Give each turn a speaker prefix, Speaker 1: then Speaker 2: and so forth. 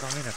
Speaker 1: ダメだ